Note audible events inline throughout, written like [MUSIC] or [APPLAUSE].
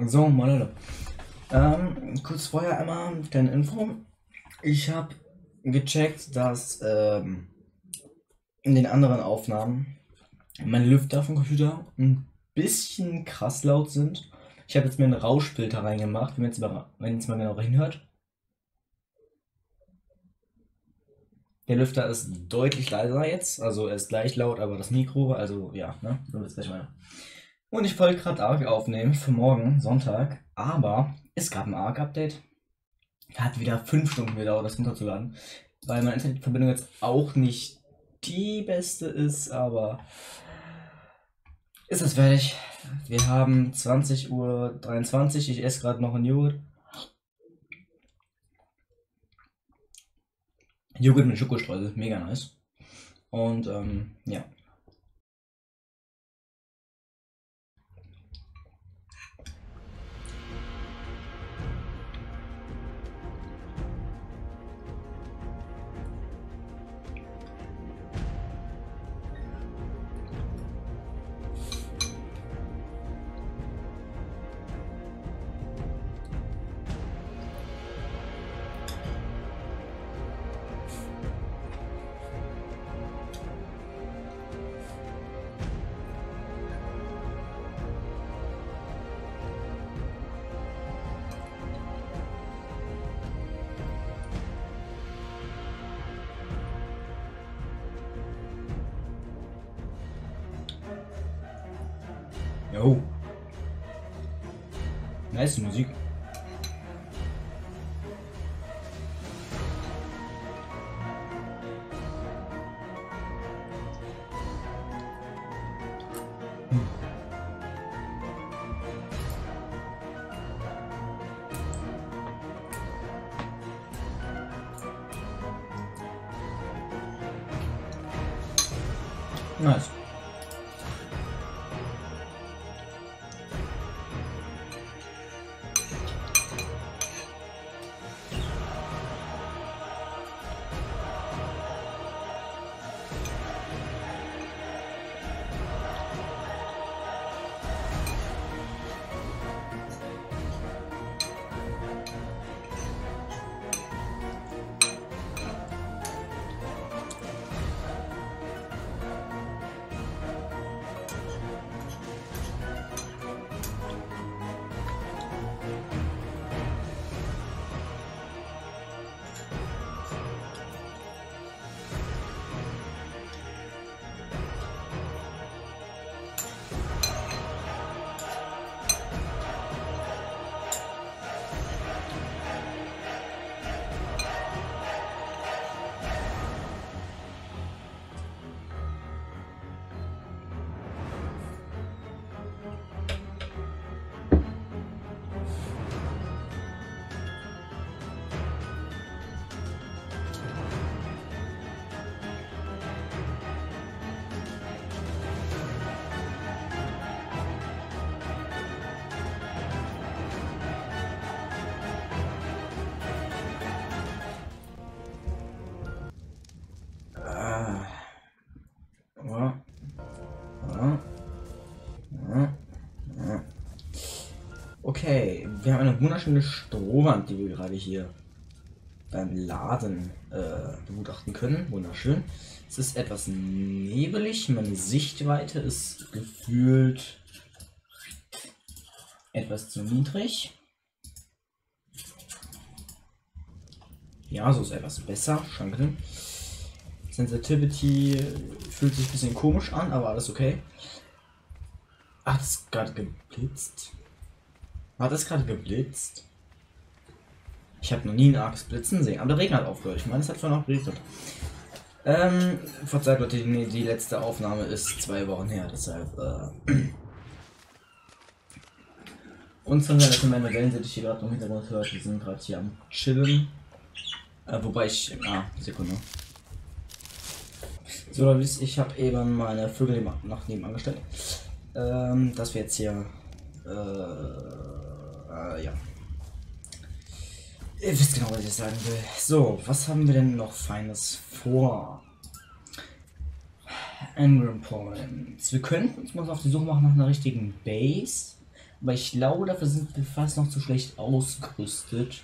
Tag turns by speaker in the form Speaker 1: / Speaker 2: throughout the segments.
Speaker 1: So, Leute. Ähm, kurz vorher einmal kleine Info. Ich habe gecheckt, dass ähm, in den anderen Aufnahmen meine Lüfter vom Computer ein bisschen krass laut sind. Ich habe jetzt mir einen Rauschfilter reingemacht, wenn man jetzt mal, wenn jetzt mal genau hinhört. Der Lüfter ist deutlich leiser jetzt, also er ist gleich laut, aber das Mikro, also ja, ne, du wisst gleich mal. Und ich wollte gerade ARC aufnehmen für morgen, Sonntag, aber es gab ein ARC-Update. Hat wieder fünf Stunden gedauert, das runterzuladen, weil meine Internetverbindung jetzt auch nicht die beste ist, aber ist es fertig. Wir haben 20.23 Uhr, ich esse gerade noch einen Joghurt. Joghurt mit Schokostreusel, mega nice. Und ähm, ja. No. Nice music. Okay, wir haben eine wunderschöne Strohwand, die wir gerade hier beim Laden äh, begutachten können. Wunderschön. Es ist etwas nebelig, meine Sichtweite ist gefühlt etwas zu niedrig. Ja, so ist etwas besser. Danke. Sensitivity fühlt sich ein bisschen komisch an, aber alles okay. Hat es gerade geblitzt? Hat es gerade geblitzt? Ich habe noch nie einen Arx blitzen sehen, aber der Regen hat aufgehört. Ich meine, es hat vorhin auch geregnet. Ähm, verzeiht Leute, die, die letzte Aufnahme ist zwei Wochen her, deshalb, äh. Unsere nette Männer, wenn sie dich hier gerade im Hintergrund hört, die sind gerade hier am Chillen. Äh, wobei ich. Ah, Sekunde. So, Leute, ich habe eben meine Vögel nach nebenan gestellt. Ähm, dass wir jetzt hier. Äh, äh, ja. Ihr wisst genau, was ich sagen will. So, was haben wir denn noch Feines vor? Angry Points. Wir könnten uns mal auf die Suche machen nach einer richtigen Base. Aber ich glaube, dafür sind wir fast noch zu schlecht ausgerüstet.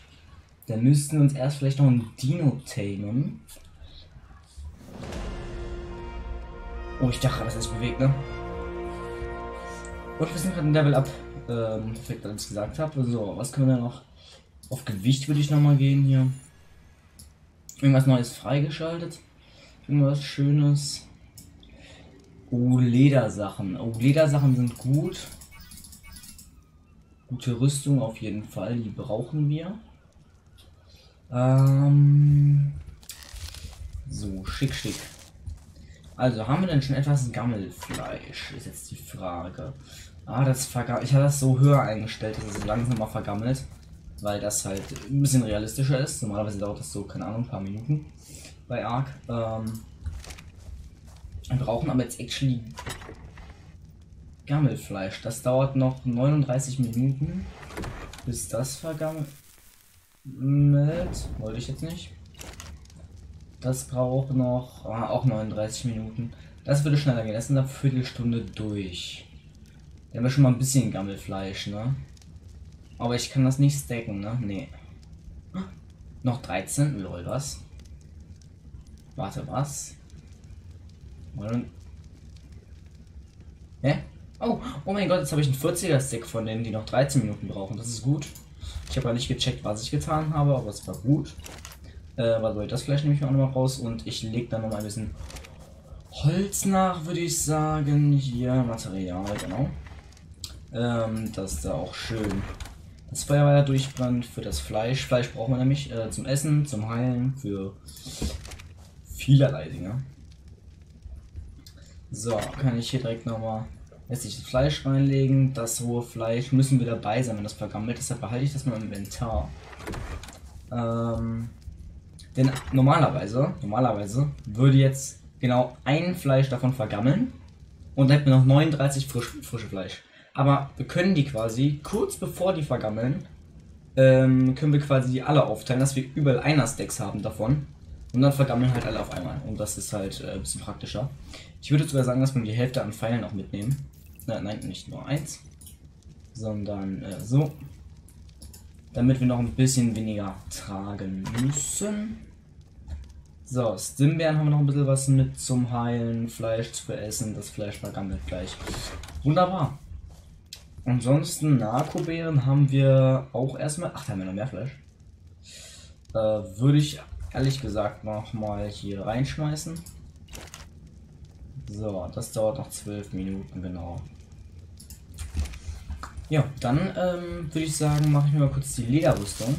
Speaker 1: Da müssten wir uns erst vielleicht noch ein Dino tamen. Oh, ich dachte, es sich bewegt, ne? Und wir sind gerade ein Level up. Ähm, perfekt, ich gesagt habe. So, was können wir noch? Auf Gewicht würde ich nochmal gehen hier. Irgendwas Neues freigeschaltet. Irgendwas Schönes. Oh, Ledersachen. Oh, Ledersachen sind gut. Gute Rüstung auf jeden Fall. Die brauchen wir. Ähm, so, schick, schick. Also, haben wir denn schon etwas Gammelfleisch? Ist jetzt die Frage. Ah, das vergammelt. Ich habe das so höher eingestellt, dass es langsam mal vergammelt. Weil das halt ein bisschen realistischer ist. Normalerweise dauert das so, keine Ahnung, ein paar Minuten bei Ark. Ähm, wir brauchen aber jetzt actually Gammelfleisch. Das dauert noch 39 Minuten, bis das vergammelt. Wollte ich jetzt nicht. Das braucht noch ah, auch 39 Minuten. Das würde schneller gehen. Das ist in einer Viertelstunde durch. Da haben wir schon mal ein bisschen Gammelfleisch, ne? Aber ich kann das nicht stacken, ne? Nee. Noch 13? Lol, was? Warte, was? Hä? Oh, oh mein Gott, jetzt habe ich einen 40er Stick von denen, die noch 13 Minuten brauchen. Das ist gut. Ich habe ja nicht gecheckt, was ich getan habe, aber es war gut. Äh, ich das vielleicht nehme ich auch nochmal raus und ich lege dann noch mal ein bisschen Holz nach, würde ich sagen. Hier Material, genau. Ähm, dass da auch schön das Feuer weiter durchbrennt für das Fleisch. Fleisch brauchen wir nämlich äh, zum Essen, zum Heilen, für vielerlei Dinge. So, kann ich hier direkt nochmal lässt Fleisch reinlegen. Das rohe Fleisch müssen wir dabei sein, wenn das vergammelt. Deshalb behalte ich das mal im Inventar. Ähm, denn normalerweise, normalerweise würde jetzt genau ein Fleisch davon vergammeln und dann hätten wir noch 39 frisch, frische Fleisch. Aber wir können die quasi kurz bevor die vergammeln, ähm, können wir quasi die alle aufteilen, dass wir überall einer Stacks haben davon. Und dann vergammeln halt alle auf einmal. Und das ist halt äh, ein bisschen praktischer. Ich würde sogar sagen, dass wir die Hälfte an Pfeilen auch mitnehmen. Na, nein, nicht nur eins. Sondern äh, so damit wir noch ein bisschen weniger tragen müssen. So, Stimbeeren haben wir noch ein bisschen was mit zum Heilen, Fleisch zu essen, das Fleisch vergammelt gleich. Wunderbar. Ansonsten Narkobeeren haben wir auch erstmal. Ach, da haben wir noch mehr Fleisch. Äh, Würde ich ehrlich gesagt noch mal hier reinschmeißen. So, das dauert noch zwölf Minuten, genau. Ja, dann ähm, würde ich sagen, mache ich mir mal kurz die Lederrüstung.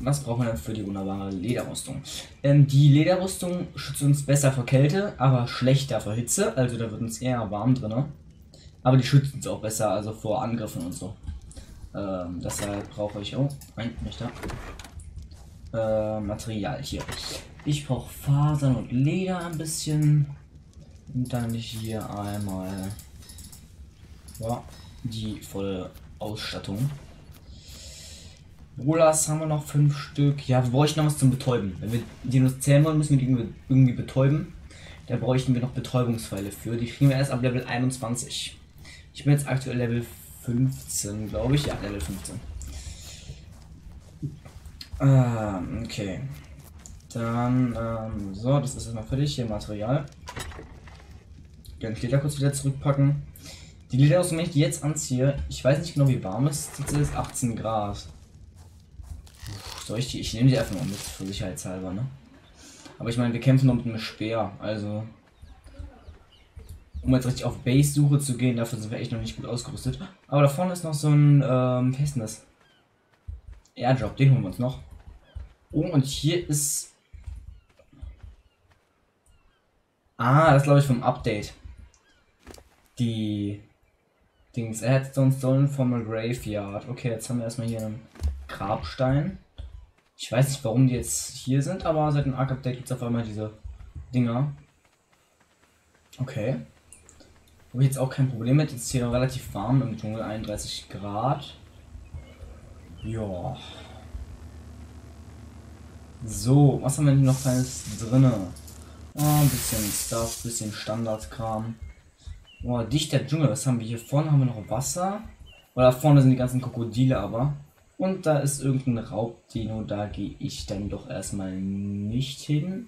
Speaker 1: Was brauchen wir denn für die wunderbare Lederrüstung? Ähm, die Lederrüstung schützt uns besser vor Kälte, aber schlechter vor Hitze. Also da wird uns eher warm drin. Aber die schützt uns auch besser, also vor Angriffen und so. Ähm, deshalb brauche ich. Oh, nein, nicht da. Äh, Material hier. Ich brauche Fasern und Leder ein bisschen. Und dann hier einmal. Ja, die volle Ausstattung. Rolas haben wir noch fünf Stück. Ja, wir bräuchten noch was zum Betäuben. Wenn wir Dinos zählen wollen, müssen wir die irgendwie betäuben. Da bräuchten wir noch Betäubungspfeile für. Die kriegen wir erst ab Level 21. Ich bin jetzt aktuell Level 15, glaube ich. Ja, Level 15. Ähm, okay. Dann, ähm, so, das ist erstmal fertig. Hier Material. Dann Leder kurz wieder zurückpacken. Die Lederrüstung, wenn ich die jetzt anziehe, ich weiß nicht genau wie warm es ist, jetzt ist 18 Grad. Soll ich die? Ich nehme die einfach mal mit, für sicherheitshalber, ne? Aber ich meine, wir kämpfen noch mit einem Speer, also. Um jetzt richtig auf Base-Suche zu gehen, dafür sind wir echt noch nicht gut ausgerüstet. Aber da vorne ist noch so ein, ähm, wie das? Airdrop, den holen wir uns noch. Oh, und hier ist. Ah, das glaube ich vom Update. Die Dings, Headstone Stolen from a Graveyard. Okay, jetzt haben wir erstmal hier einen Grabstein. Ich weiß nicht, warum die jetzt hier sind, aber seit dem Arc-Update gibt es auf einmal diese Dinger. Okay. Habe ich jetzt auch kein Problem mit. Jetzt hier relativ warm im Dschungel, 31 Grad. Ja. So, was haben wir denn noch alles drinne? Oh, ein bisschen Stuff, bisschen Standardkram. Boah, dichter Dschungel. Was haben wir hier vorne? Haben wir noch Wasser? Oder vorne sind die ganzen Krokodile aber. Und da ist irgendein Raubdino. Da gehe ich dann doch erstmal nicht hin.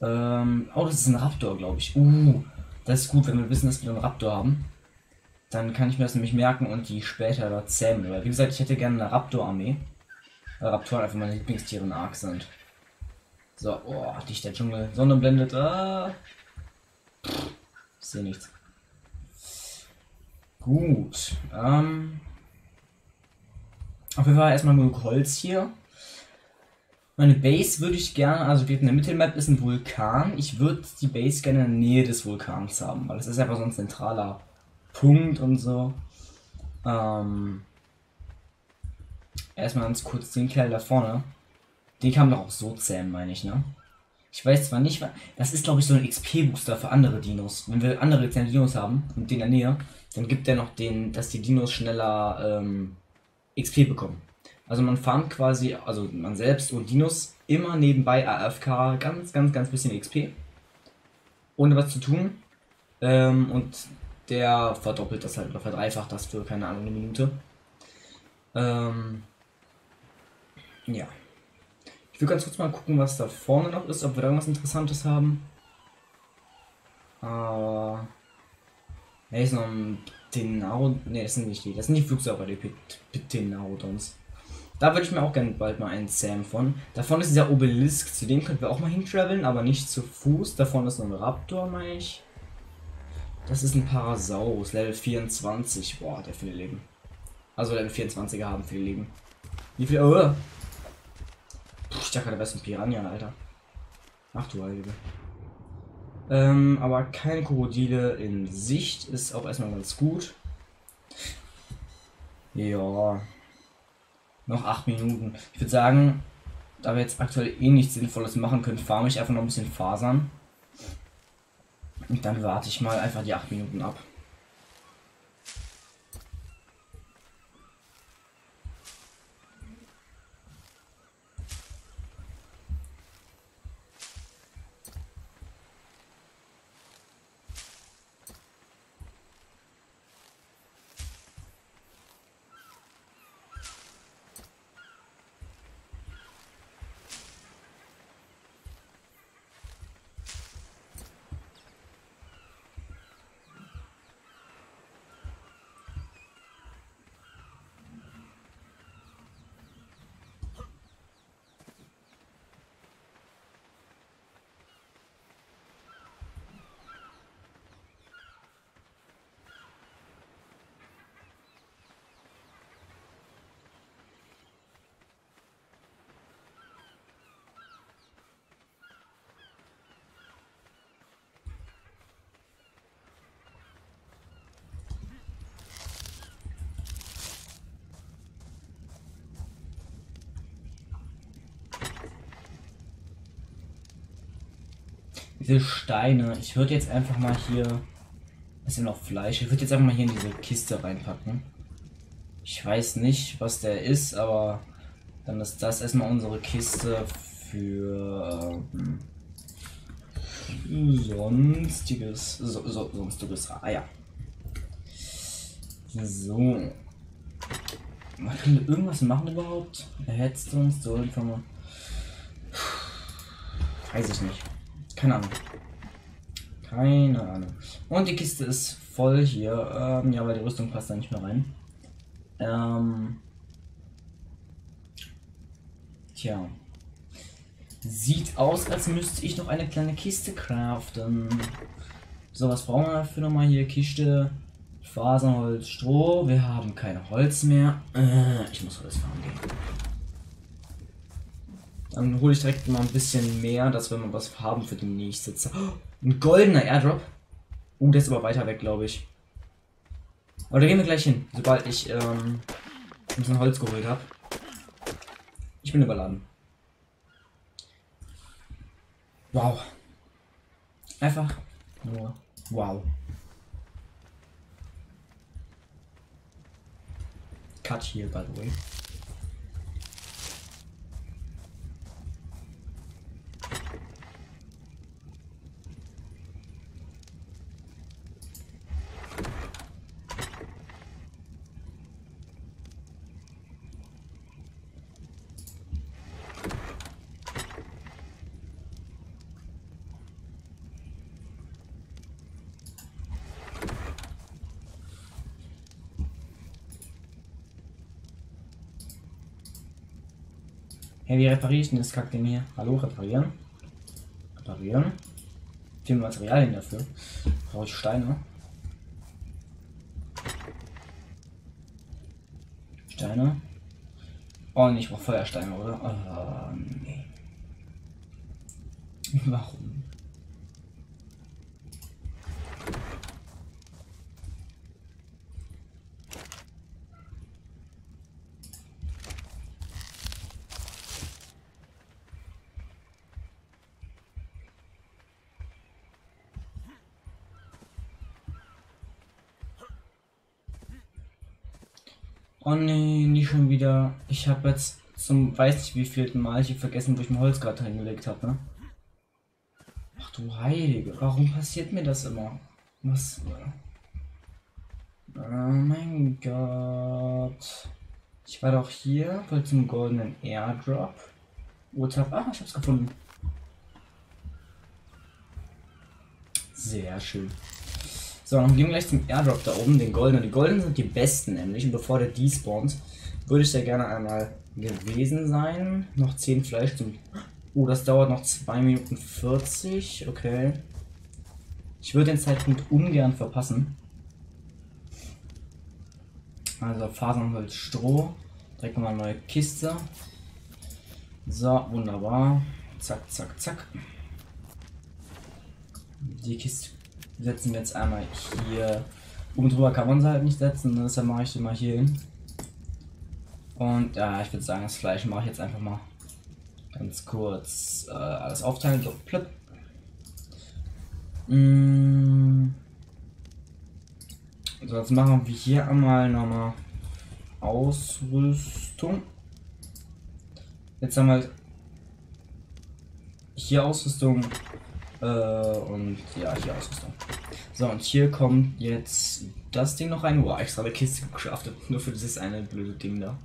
Speaker 1: Ähm, oh, das ist ein Raptor, glaube ich. Uh, das ist gut, wenn wir wissen, dass wir einen Raptor haben. Dann kann ich mir das nämlich merken und die später da zähmen. Weil, wie gesagt, ich hätte gerne eine Raptor-Armee. Weil Raptoren einfach meine Lieblingstiere in Ark sind. So, oh, dichter Dschungel. Sonne blendet. Ah. Ich sehe nichts. Gut. Ähm. Auf jeden Fall erstmal genug Holz hier. Meine Base würde ich gerne, also in der Mittelmap ist ein Vulkan. Ich würde die Base gerne in der Nähe des Vulkans haben, weil es ist einfach so ein zentraler Punkt und so. Ähm, erstmal ganz kurz den Kerl da vorne. Den kann man doch auch so zähmen, meine ich, ne? Ich weiß zwar nicht, das ist glaube ich so ein XP-Booster für andere Dinos. Wenn wir andere Dinos haben und den in der Nähe, dann gibt er noch den, dass die Dinos schneller ähm, XP bekommen. Also man farmt quasi, also man selbst und Dinos immer nebenbei AFK ganz, ganz, ganz bisschen XP. Ohne was zu tun. Ähm, und der verdoppelt das halt oder verdreifacht das für keine Ahnung eine Minute. Ähm, ja. Ich will ganz kurz mal gucken, was da vorne noch ist, ob wir da irgendwas Interessantes haben. Aber. Äh, ist noch ein Tenau. Ne, das sind nicht die. Das sind die Flugsauger, die Ptenaudons. Da würde ich mir auch gerne bald mal einen Sam von. Davon ist dieser Obelisk, zu dem könnten wir auch mal hintraveln, aber nicht zu Fuß. Davon ist noch ein Raptor, meine ich. Das ist ein Parasaurus, Level 24. Boah, der viele Leben. Also Level 24er haben viele Leben. Wie viel? Oh. Ich dachte, da wäre ein Piranha, Alter. Ach du Heilige. Ähm, aber keine Krokodile in Sicht ist auch erstmal ganz gut. Ja. Noch acht Minuten. Ich würde sagen, da wir jetzt aktuell eh nichts Sinnvolles machen können, farme ich einfach noch ein bisschen Fasern. Und dann warte ich mal einfach die acht Minuten ab. Diese Steine. Ich würde jetzt einfach mal hier. Ist ja noch Fleisch. Ich würde jetzt einfach mal hier in diese Kiste reinpacken. Ich weiß nicht, was der ist, aber dann ist das erstmal unsere Kiste für ähm, sonstiges. So, so, sonstiges. Ah ja. So. Man kann irgendwas machen überhaupt? Erhetzt uns, so einfach Weiß ich nicht. Keine Ahnung. Keine Ahnung. Und die Kiste ist voll hier. Ähm, ja, aber die Rüstung passt da nicht mehr rein. Ähm, tja. Sieht aus, als müsste ich noch eine kleine Kiste craften. So, was brauchen wir dafür nochmal hier? Kiste, Faserholz, Stroh. Wir haben kein Holz mehr. Äh, ich muss Holz fahren gehen. Dann hole ich direkt mal ein bisschen mehr, dass wir mal was haben für die nächste Zeit. Oh, ein goldener Airdrop. Uh, der ist aber weiter weg, glaube ich. Aber da gehen wir gleich hin, sobald ich ähm, ein bisschen Holz geholt habe. Ich bin überladen. Wow. Einfach nur wow. Cut hier, by the way. Hey, wie repariere ich denn das Kackding hier? Hallo, reparieren. Reparieren. Viel Materialien dafür. Brauche ich Steine. Steine. Oh, ich brauche Feuersteine, oder? Oh, nee. [LAUGHS] Warum? Oh nee, nicht schon wieder. Ich habe jetzt zum weiß nicht wie vielten Mal hier vergessen, wo ich mein Holz gerade hingelegt habe, ne? Ach du Heilige, warum passiert mir das immer? Was? Oh mein Gott. Ich war doch hier, wollte zum goldenen Airdrop. WhatsApp. Ah, ich hab's gefunden. Sehr schön. So, dann gehen wir gleich zum Airdrop da oben, den goldenen. Die goldenen sind die besten nämlich. Und bevor der despawnt, würde ich sehr gerne einmal gewesen sein. Noch 10 Fleisch zum... Oh, das dauert noch 2 Minuten 40. Okay. Ich würde den Zeitpunkt ungern verpassen. Also Fasernholz, Stroh. Direkt nochmal eine neue Kiste. So, wunderbar. Zack, zack, zack. Die Kiste setzen wir jetzt einmal hier. Oben drüber kann man sie halt nicht setzen, ne? deshalb mache ich sie mal hier hin. Und ja, ich würde sagen, das Fleisch mache ich jetzt einfach mal ganz kurz äh, alles aufteilen. So, plöpp. Mm. So, jetzt machen wir hier einmal nochmal Ausrüstung. Jetzt haben wir hier Ausrüstung äh, und ja, hier Ausrüstung. So, und hier kommt jetzt das Ding noch rein. Wow, extra eine Kiste geschafft. Nur für dieses eine blöde Ding da.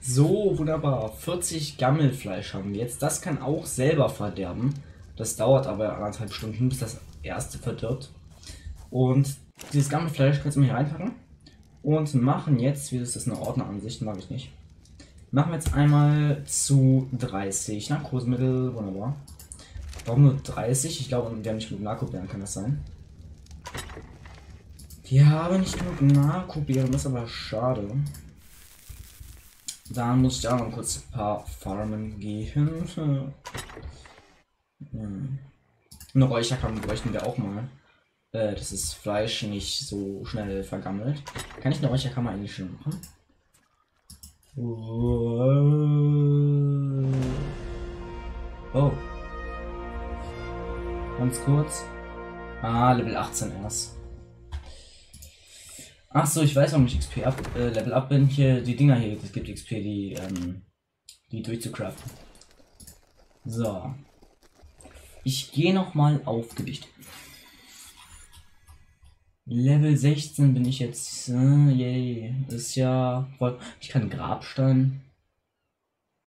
Speaker 1: So, wunderbar. 40 Gammelfleisch haben wir jetzt. Das kann auch selber verderben. Das dauert aber anderthalb Stunden, bis das erste verdirbt. Und dieses Gammelfleisch kannst du mir hier reinpacken. Und machen jetzt, wie ist das eine Ordneransicht, mag ich nicht. Machen wir jetzt einmal zu 30. Narkosemittel, wunderbar. Warum nur 30? Ich glaube, wir haben nicht genug Narkobeeren, kann das sein? Wir haben nicht genug Narkobeeren, das ist aber schade. Dann muss ich auch noch kurz ein paar Farmen gehen. Hm. Eine Räucherkammer bräuchten wir auch mal äh, dass das Fleisch nicht so schnell vergammelt. Kann ich eine Räucherkammer eigentlich schon machen? Oh. Ganz kurz. Ah, Level 18 erst. Ach so, ich weiß, warum ich XP up, äh, Level up bin. Hier, die Dinger hier, es gibt XP, die, ähm, die durchzucraften. So. Ich gehe noch mal auf Gewicht. Level 16 bin ich jetzt. Äh, yay. Ist ja voll. Ich kann Grabstein.